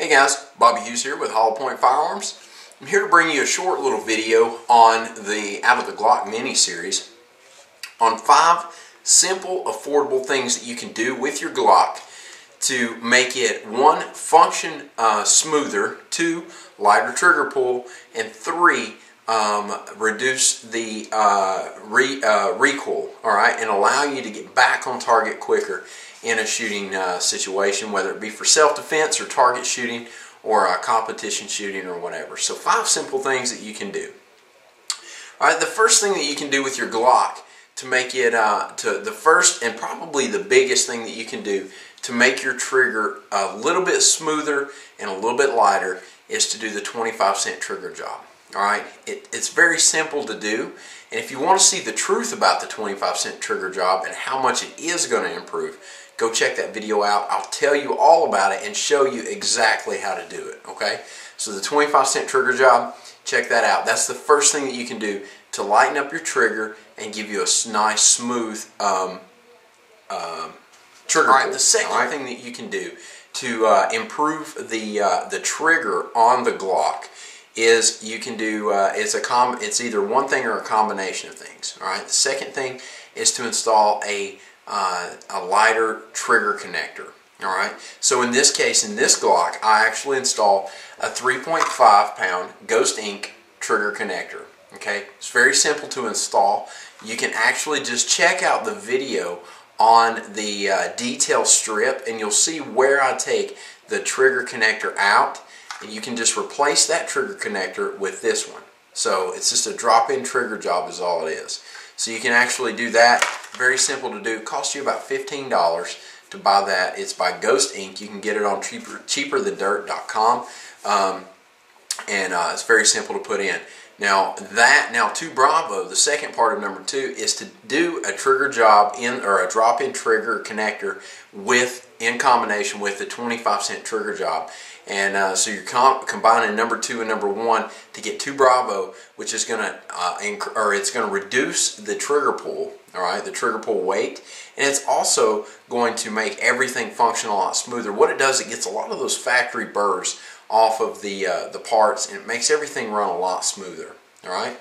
Hey guys, Bobby Hughes here with Hollow Point Firearms. I'm here to bring you a short little video on the Out of the Glock mini series on five simple, affordable things that you can do with your Glock to make it one, function uh, smoother, two, lighter trigger pull, and three, um, reduce the uh, re, uh, recoil, all right, and allow you to get back on target quicker in a shooting uh, situation, whether it be for self-defense or target shooting or uh, competition shooting or whatever. So five simple things that you can do. All right, the first thing that you can do with your Glock to make it, uh, to the first and probably the biggest thing that you can do to make your trigger a little bit smoother and a little bit lighter is to do the 25 cent trigger job. All right, it, it's very simple to do. And if you want to see the truth about the 25 cent trigger job and how much it is going to improve, go check that video out. I'll tell you all about it and show you exactly how to do it, okay? So the 25 cent trigger job, check that out. That's the first thing that you can do to lighten up your trigger and give you a nice, smooth um, um, trigger. All right, the second right. thing that you can do to uh, improve the uh, the trigger on the Glock is you can do uh, it's a com it's either one thing or a combination of things. All right. The second thing is to install a uh, a lighter trigger connector. All right. So in this case, in this Glock, I actually install a 3.5 pound Ghost Inc trigger connector. Okay. It's very simple to install. You can actually just check out the video on the uh, detail strip and you'll see where I take the trigger connector out and you can just replace that trigger connector with this one. So it's just a drop-in trigger job is all it is. So you can actually do that. Very simple to do. It costs you about $15 to buy that. It's by Ghost Inc. You can get it on cheaper, cheaperthandirt.com. Um, and uh, it's very simple to put in. Now that now to Bravo, the second part of number two is to do a trigger job in or a drop-in trigger connector with in combination with the 25 cent trigger job. And uh, so you're com combining number two and number one to get two Bravo, which is going to uh, or it's going to reduce the trigger pull, all right, the trigger pull weight, and it's also going to make everything function a lot smoother. What it does, it gets a lot of those factory burrs off of the uh, the parts, and it makes everything run a lot smoother. All right.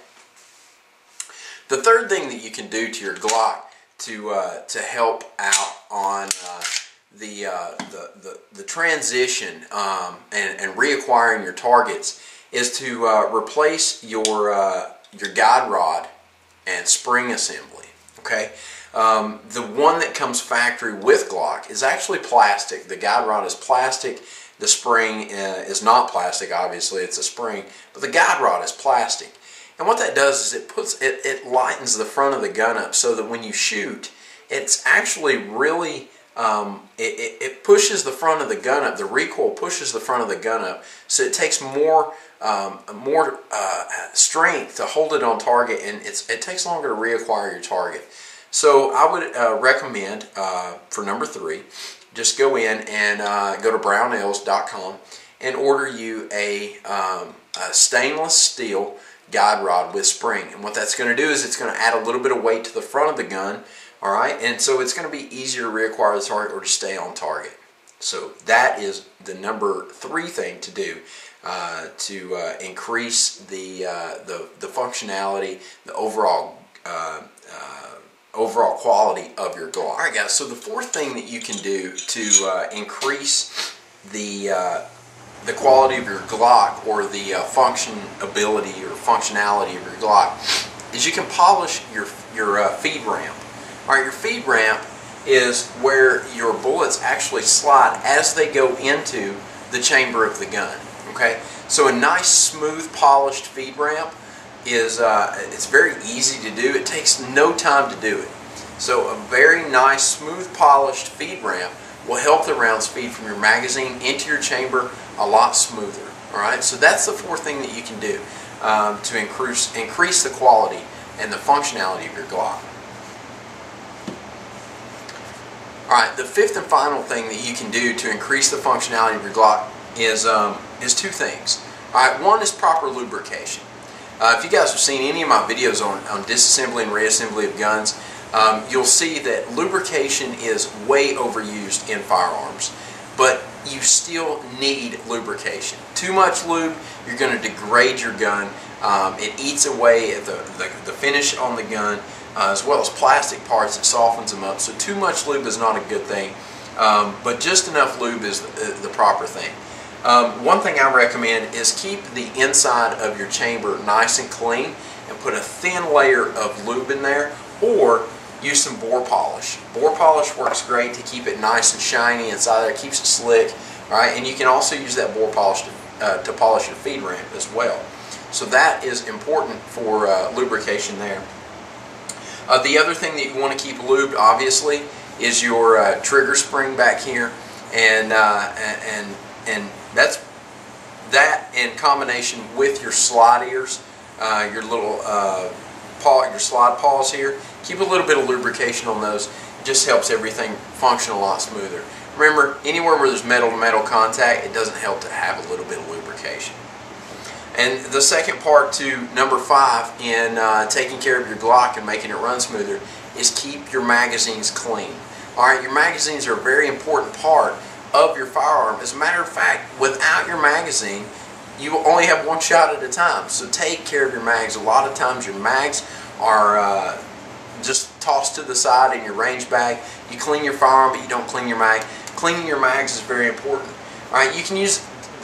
The third thing that you can do to your Glock to uh, to help out on uh, the, uh, the, the, the transition um, and, and reacquiring your targets is to uh, replace your, uh, your guide rod and spring assembly. Okay, um, the one that comes factory with Glock is actually plastic. The guide rod is plastic. The spring uh, is not plastic, obviously, it's a spring, but the guide rod is plastic. And what that does is it puts it, it lightens the front of the gun up so that when you shoot, it's actually really um, it, it, it, pushes the front of the gun up. The recoil pushes the front of the gun up, so it takes more um, more uh, strength to hold it on target, and it takes longer to reacquire your target. So I would uh, recommend uh, for number three, just go in and uh, go to brownells.com and order you a, um, a stainless steel guide rod with spring. And what that's going to do is it's going to add a little bit of weight to the front of the gun all right, and so it's going to be easier to reacquire the target or to stay on target. So that is the number three thing to do uh, to uh, increase the, uh, the, the functionality, the overall uh, uh, overall quality of your Glock. All right, guys. So the fourth thing that you can do to uh, increase the the quality of your Glock or the function ability or functionality of your Glock is you can polish your your feed ramp. Alright, your feed ramp is where your bullets actually slide as they go into the chamber of the gun. Okay, so a nice, smooth, polished feed ramp is uh, it's very easy to do. It takes no time to do it. So a very nice, smooth, polished feed ramp will help the rounds feed from your magazine into your chamber a lot smoother. All right, so that's the fourth thing that you can do um, to increase increase the quality and the functionality of your Glock. Alright, the fifth and final thing that you can do to increase the functionality of your Glock is, um, is two things. Alright, one is proper lubrication. Uh, if you guys have seen any of my videos on, on disassembly and reassembly of guns, um, you'll see that lubrication is way overused in firearms. but you still need lubrication. Too much lube, you're going to degrade your gun. Um, it eats away at the, the, the finish on the gun, uh, as well as plastic parts, it softens them up. So too much lube is not a good thing, um, but just enough lube is the, the proper thing. Um, one thing I recommend is keep the inside of your chamber nice and clean and put a thin layer of lube in there or use some bore polish. Bore polish works great to keep it nice and shiny inside there, keeps it slick, right? And you can also use that bore polish to, uh, to polish your feed ramp as well. So that is important for uh, lubrication there. Uh, the other thing that you want to keep lubed, obviously, is your uh, trigger spring back here, and uh, and and that's that in combination with your slide ears, uh, your little paw, your slide paws here. Keep a little bit of lubrication on those. It just helps everything function a lot smoother. Remember, anywhere where there's metal to metal contact, it doesn't help to have a little bit of lubrication. And the second part to number five in uh, taking care of your Glock and making it run smoother is keep your magazines clean. Alright, your magazines are a very important part of your firearm. As a matter of fact, without your magazine, you only have one shot at a time. So take care of your mags. A lot of times your mags are uh, just tossed to the side in your range bag. You clean your firearm, but you don't clean your mag. Cleaning your mags is very important. All right, you can use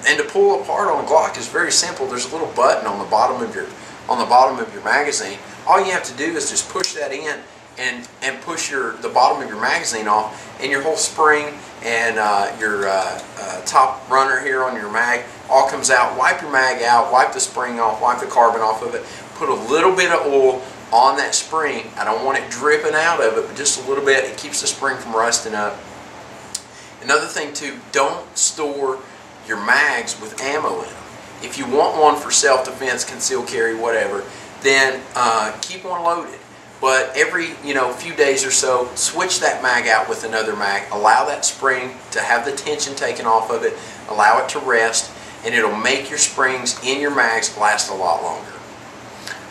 and to pull apart on a Glock is very simple. There's a little button on the bottom of your on the bottom of your magazine. All you have to do is just push that in and and push your the bottom of your magazine off, and your whole spring and uh, your uh, uh, top runner here on your mag all comes out. Wipe your mag out, wipe the spring off, wipe the carbon off of it. Put a little bit of oil on that spring. I don't want it dripping out of it, but just a little bit. It keeps the spring from rusting up. Another thing too, don't store your mags with ammo in them. If you want one for self-defense, concealed carry, whatever, then uh, keep one loaded. But every you know few days or so, switch that mag out with another mag. Allow that spring to have the tension taken off of it. Allow it to rest, and it'll make your springs in your mags last a lot longer.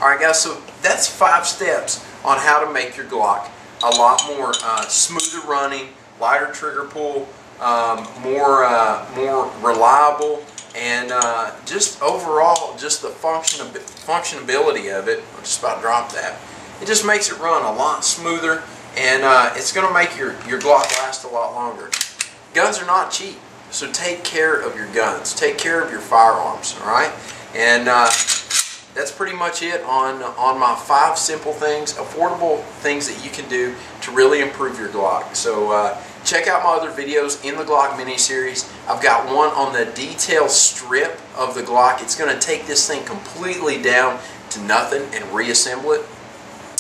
Alright guys, so that's five steps on how to make your Glock a lot more uh, smoother running, lighter trigger pull, um, more uh, more reliable, and uh, just overall, just the function functionability of it. I'll just about drop that. It just makes it run a lot smoother, and uh, it's going to make your your Glock last a lot longer. Guns are not cheap, so take care of your guns. Take care of your firearms. All right, and uh, that's pretty much it on on my five simple things, affordable things that you can do to really improve your Glock. So uh, check out my other videos in the Glock mini series. I've got one on the detail strip of the Glock. It's going to take this thing completely down to nothing and reassemble it.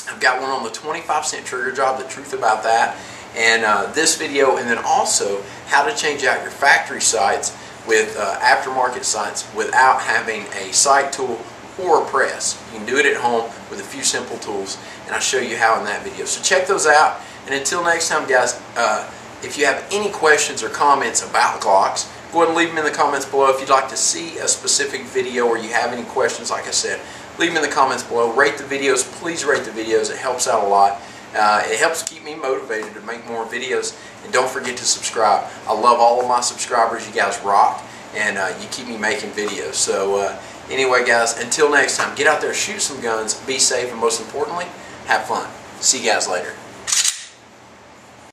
I've got one on the 25 cent trigger job, the truth about that, and uh, this video, and then also how to change out your factory sights with uh, aftermarket sights without having a sight tool or a press. You can do it at home with a few simple tools and I'll show you how in that video. So check those out and until next time guys, uh, if you have any questions or comments about Glocks, go ahead and leave them in the comments below. If you'd like to see a specific video or you have any questions, like I said, leave them in the comments below. Rate the videos. Please rate the videos. It helps out a lot. Uh, it helps keep me motivated to make more videos. And don't forget to subscribe. I love all of my subscribers. You guys rock. And uh, you keep me making videos. So uh, Anyway, guys, until next time, get out there, shoot some guns, be safe, and most importantly, have fun. See you guys later.